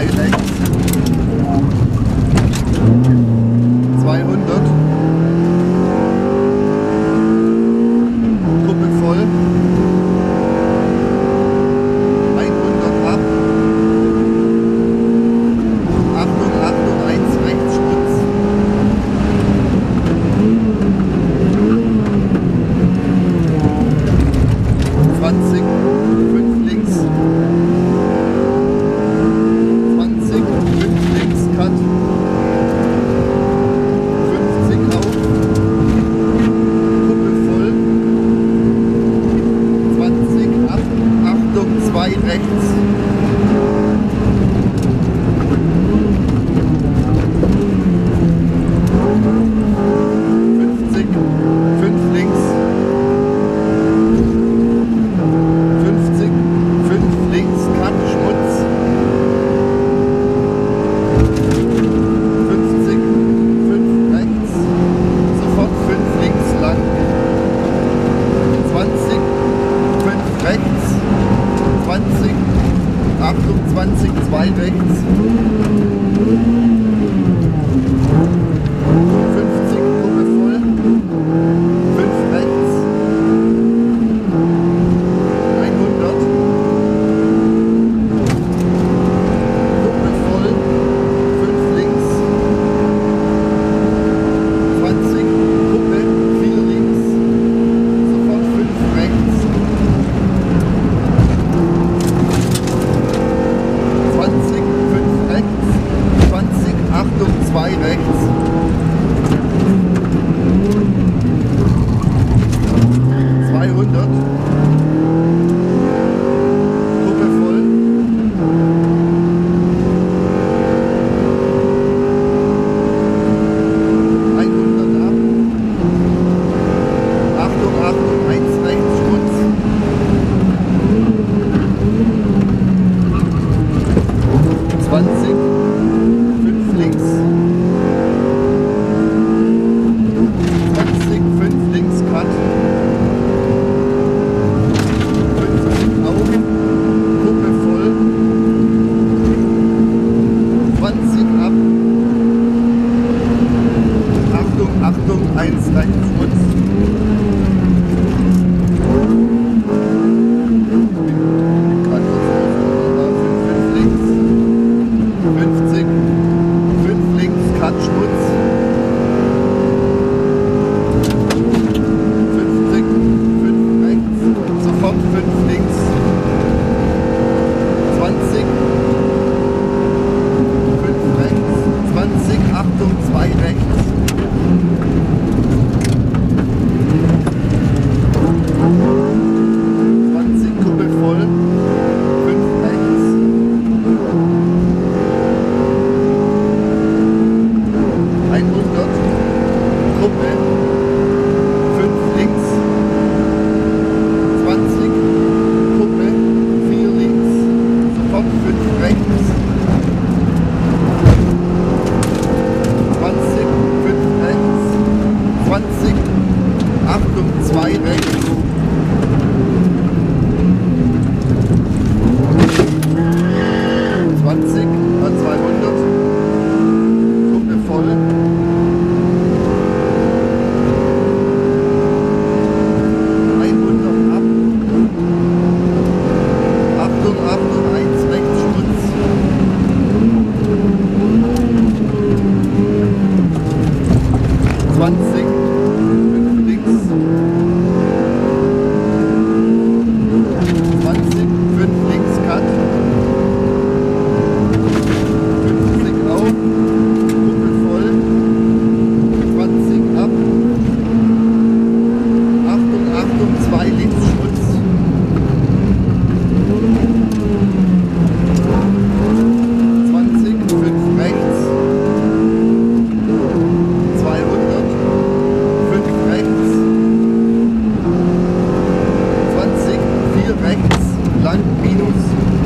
How you? 20, 20 an 200, rechts, lang minus.